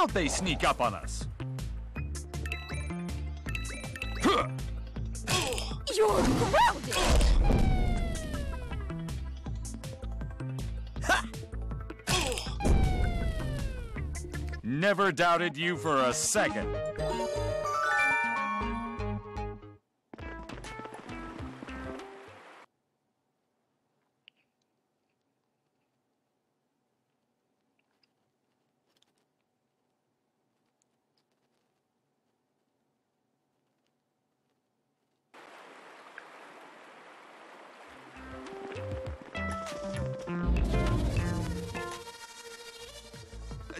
How'd they sneak up on us? You're grounded! Never doubted you for a second.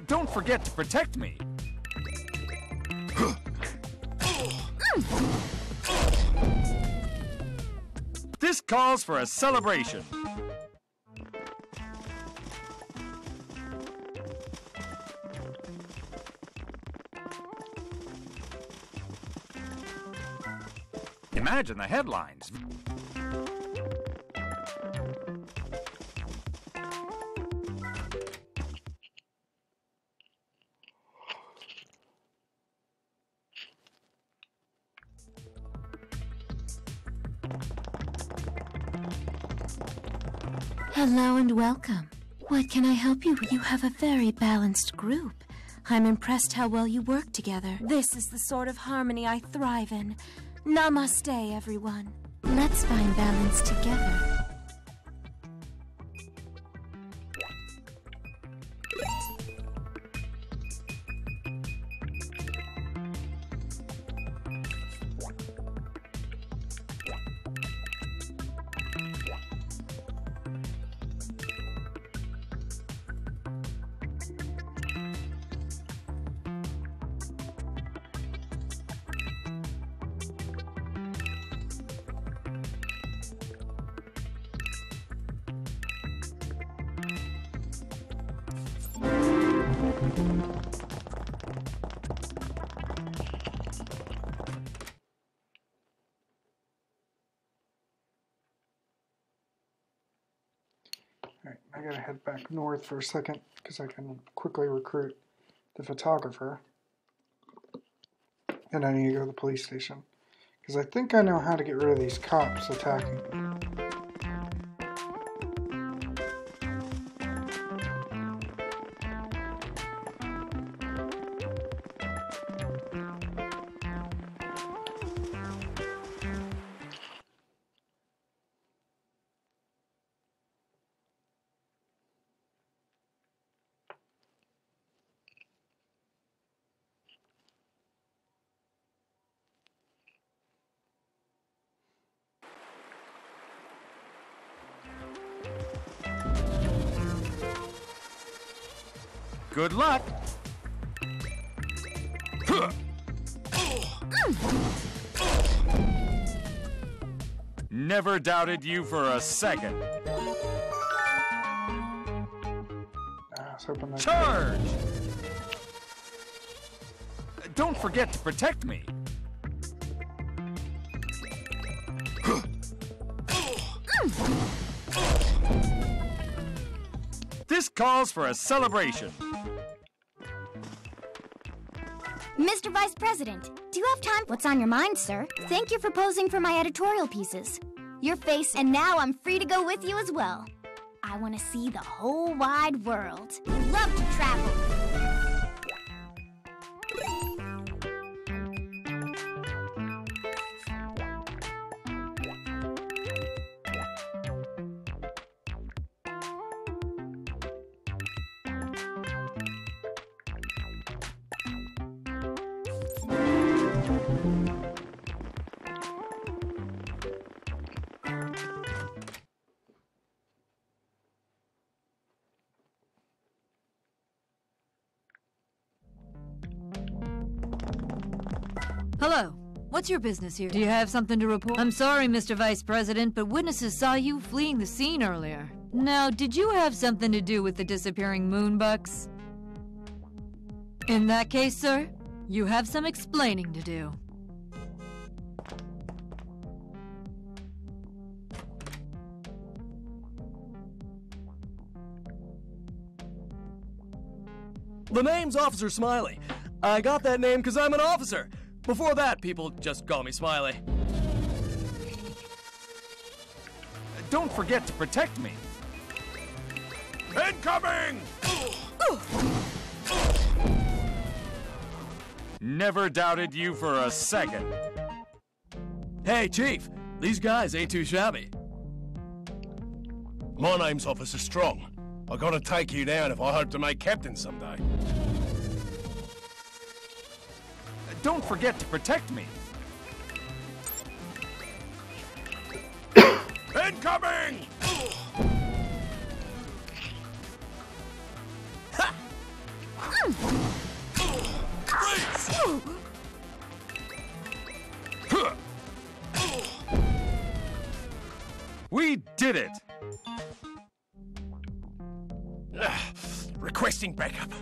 Don't forget to protect me. This calls for a celebration. Imagine the headlines. Hello and welcome. What can I help you with? You have a very balanced group. I'm impressed how well you work together. This is the sort of harmony I thrive in. Namaste, everyone. Let's find balance together. I gotta head back north for a second because I can quickly recruit the photographer. And I need to go to the police station. Because I think I know how to get rid of these cops attacking Good luck. Never doubted you for a second. I was hoping that Charge! Don't forget to protect me. Calls for a celebration. Mr. Vice President, do you have time? What's on your mind, sir? Thank you for posing for my editorial pieces. Your face, and now I'm free to go with you as well. I want to see the whole wide world. Love to travel. Hello. What's your business here? Do you have something to report? I'm sorry, Mr. Vice President, but witnesses saw you fleeing the scene earlier. Now, did you have something to do with the disappearing moonbucks? In that case, sir, you have some explaining to do. The name's Officer Smiley. I got that name because I'm an officer. Before that, people just call me Smiley. Don't forget to protect me. Incoming! Never doubted you for a second. Hey, Chief, these guys ain't too shabby. My name's Officer Strong. I gotta take you down if I hope to make captain someday. Don't forget to protect me. Incoming! We did it! Requesting backup.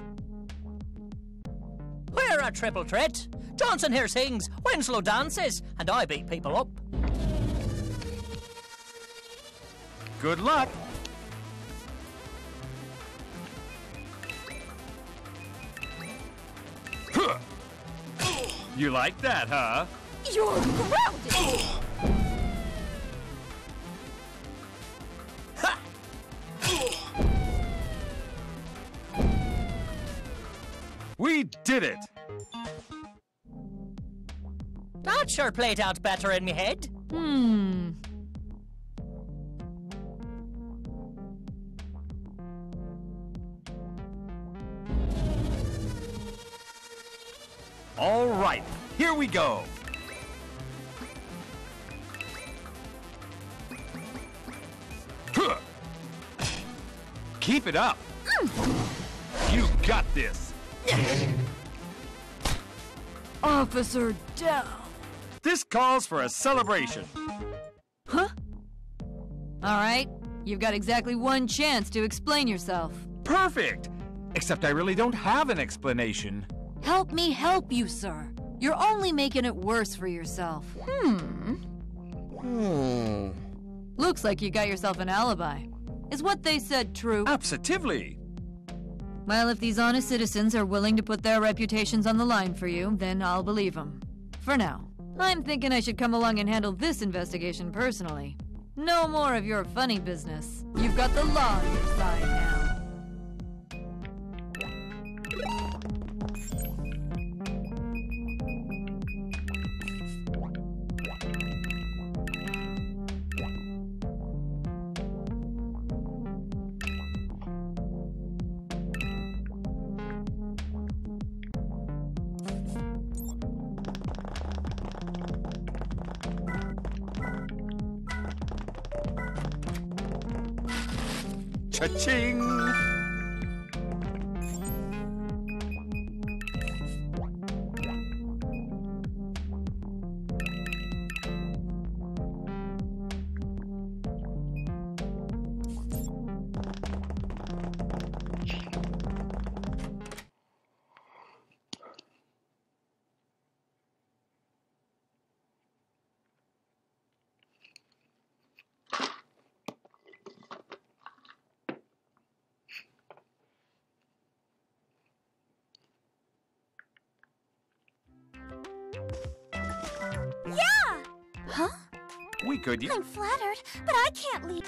We're a triple threat. Johnson here sings, Winslow dances, and I beat people up. Good luck! You like that, huh? You're grounded! We did it! That sure played out better in me head. Hmm. All right, here we go. Keep it up. You got this. Officer down. This calls for a celebration. Huh? All right. You've got exactly one chance to explain yourself. Perfect. Except I really don't have an explanation. Help me help you, sir. You're only making it worse for yourself. Hmm. Hmm. Looks like you got yourself an alibi. Is what they said true? Absolutely. Well, if these honest citizens are willing to put their reputations on the line for you, then I'll believe them. For now. I'm thinking I should come along and handle this investigation personally. No more of your funny business. You've got the law on your side now. Huh? We could. I'm flattered, but I can't leave.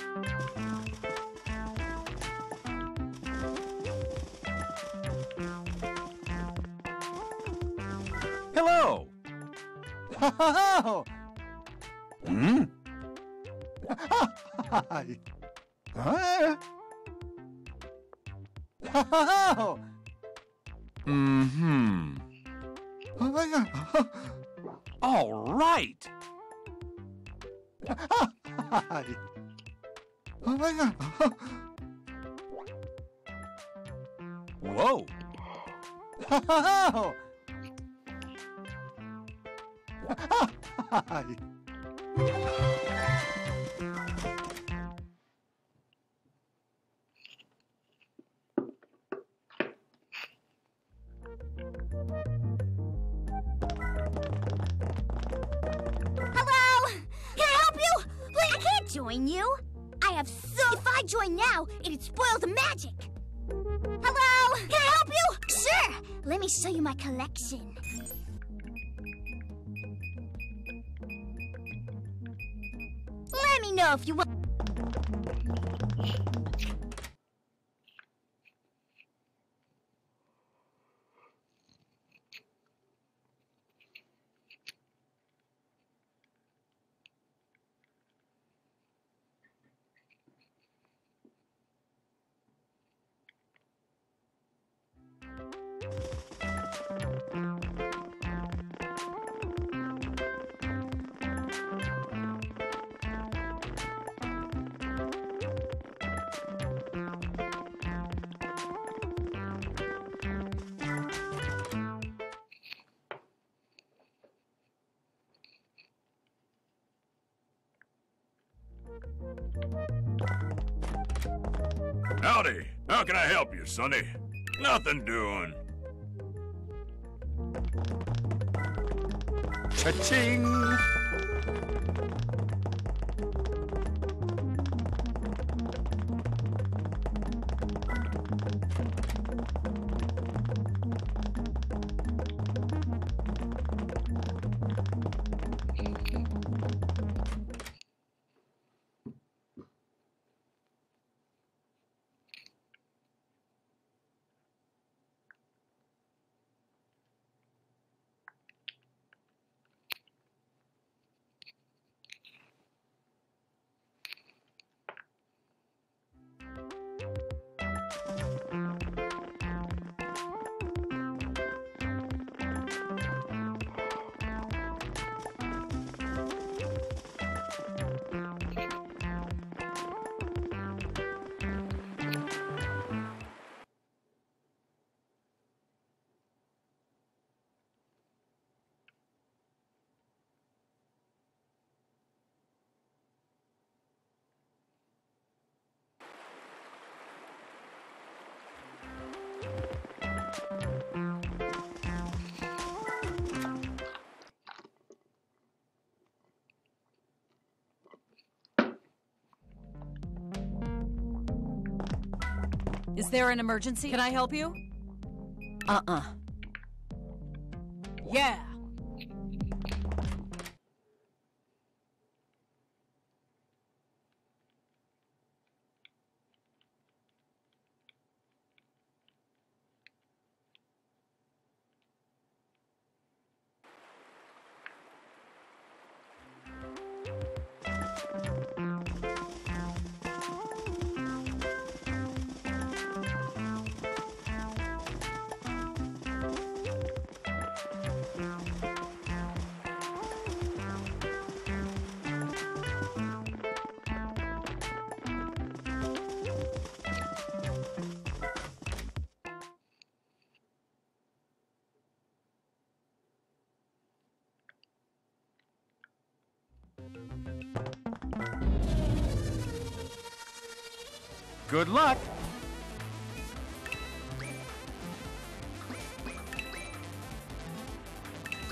Hello. Oh! Hmm? Hi. Huh? Oh! Mm-hmm. All right. Hi. Whoa. Oh! Hi. show you my collection. Let me know if you want. Howdy. How can I help you, Sonny? Nothing doing. Cha-ching! Is there an emergency? Can I help you? Uh-uh. Yeah. Good luck!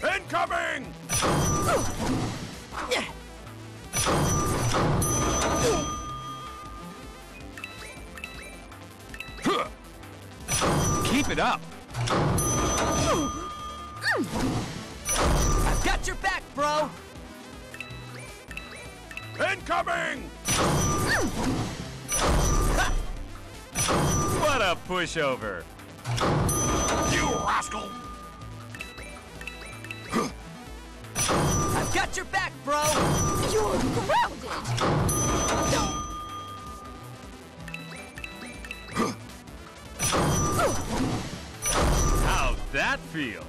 Incoming! Keep it up! I've got your back, bro! Incoming! What a pushover! You rascal! I've got your back, bro! You're grounded! How'd that feel?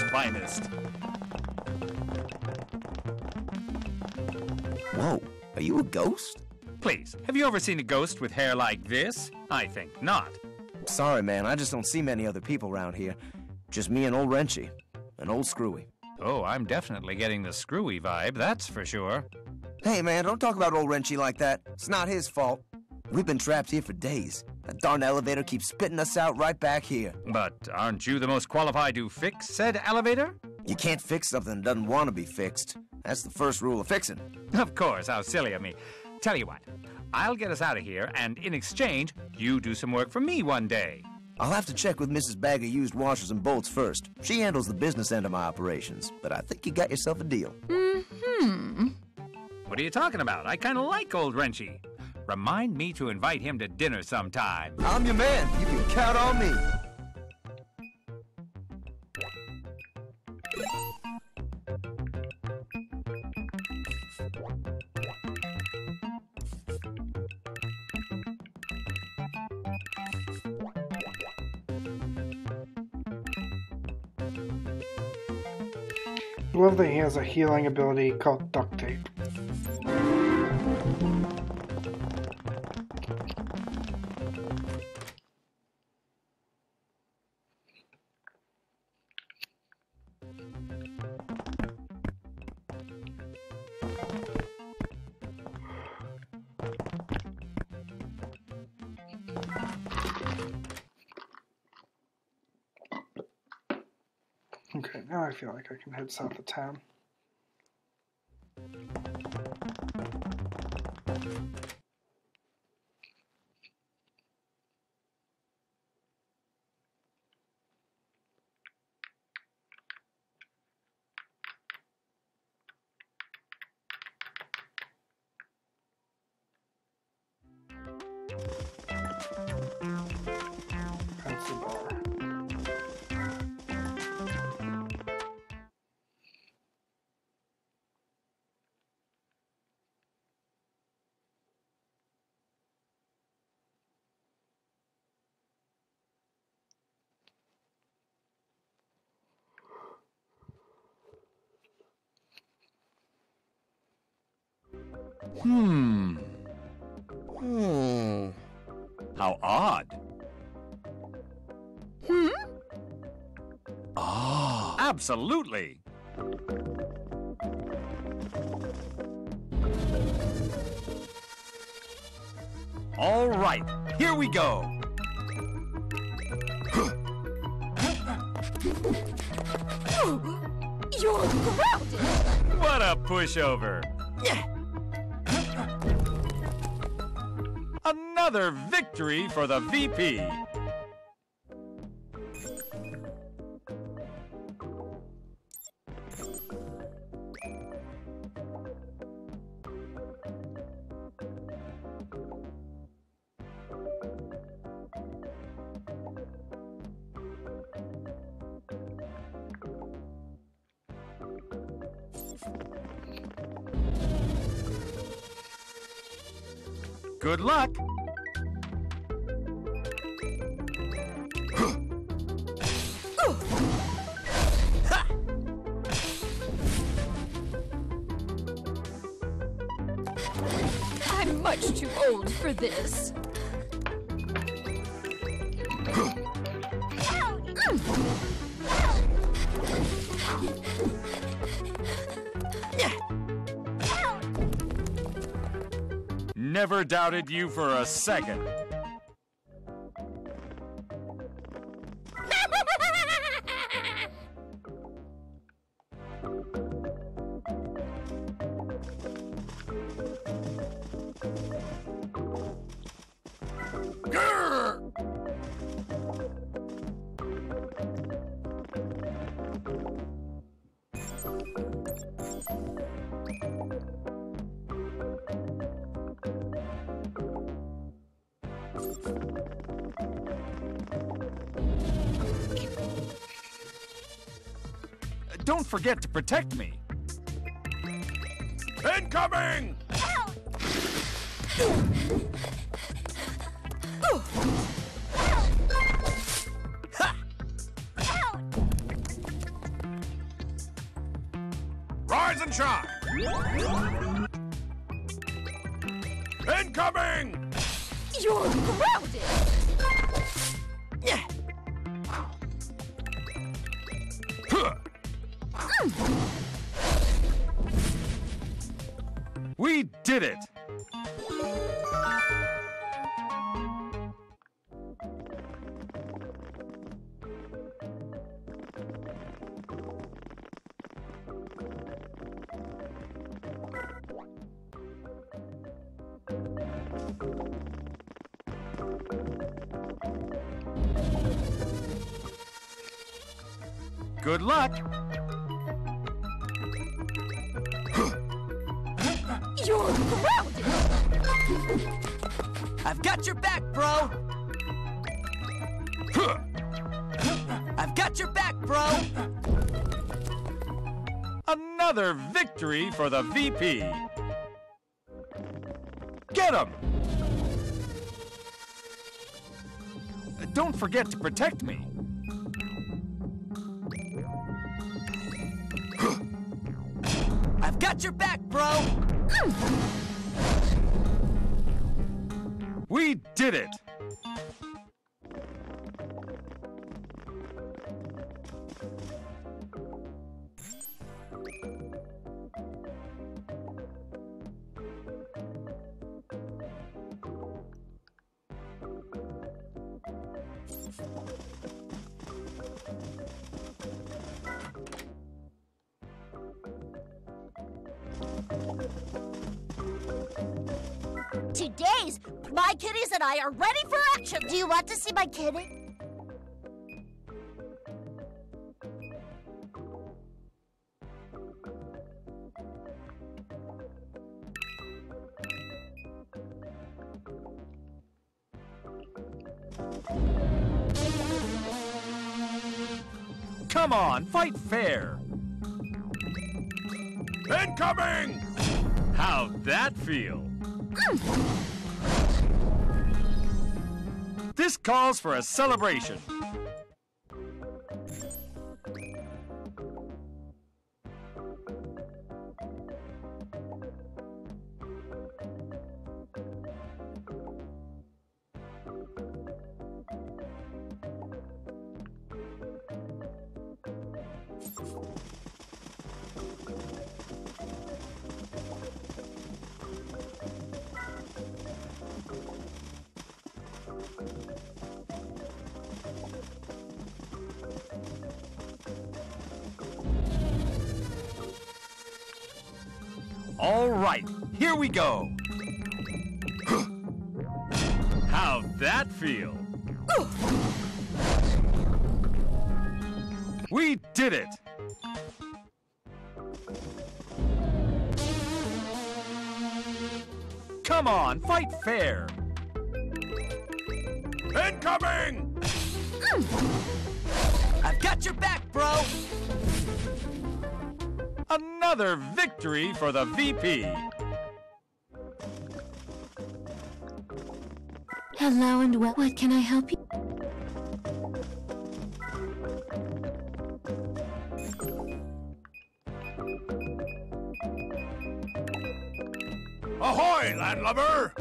Its finest. Whoa, are you a ghost? Please, have you ever seen a ghost with hair like this? I think not. Sorry, man, I just don't see many other people around here. Just me and old Wrenchy. And old Screwy. Oh, I'm definitely getting the screwy vibe, that's for sure. Hey, man, don't talk about old Wrenchy like that. It's not his fault. We've been trapped here for days. That darn elevator keeps spitting us out right back here. But aren't you the most qualified to fix said elevator? You can't fix something that doesn't want to be fixed. That's the first rule of fixing. Of course, how silly of me. Tell you what, I'll get us out of here, and in exchange, you do some work for me one day. I'll have to check with Mrs. Bag of used washers and bolts first. She handles the business end of my operations, but I think you got yourself a deal. Hmm. What are you talking about? I kind of like old Wrenchy. Remind me to invite him to dinner sometime. I'm your man. You can count on me. I love that he has a healing ability called duct tape. Now I I can head south of town. Hmm. Hmm. How odd. Hmm? Ah. Absolutely. All right, here we go. You're grounded! What a pushover. Another victory for the VP. Good luck. For this. Never doubted you for a second. Don't forget to protect me. Incoming! Rise and shine! Incoming! You're grounded! Did it! Got your back, bro! Another victory for the VP! Get him! Don't forget to protect me. I've got your back, bro! We did it! Today's My Kitties and I are ready for action. Do you want to see my kitty? Come on, fight fair! Incoming! How'd that feel? This calls for a celebration. All right, here we go. How'd that feel? We did it! Come on, fight fair! Incoming! I've got your back, bro! Another victory for the VP! Hello and well. What can I help you? Ahoy, landlubber!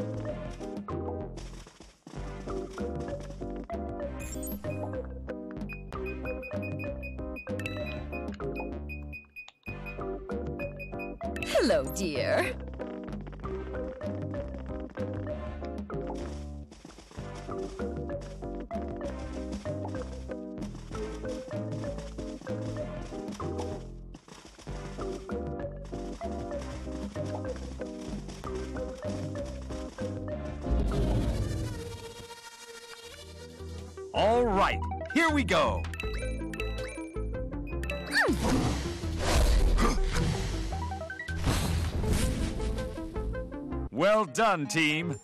All right, here we go. Well done, team.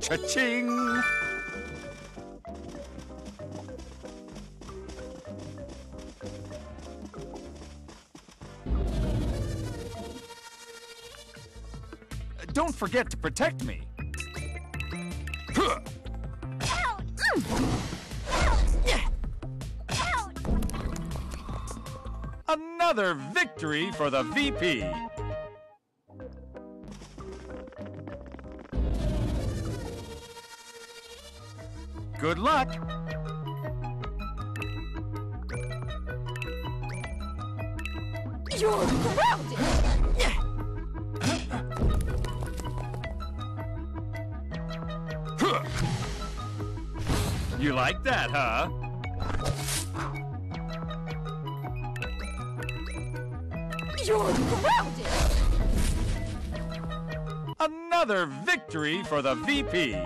Cha-ching! Forget to protect me. Another victory for the VP. Good luck. You're grounded! You like that, huh? You're grounded! Another victory for the VP.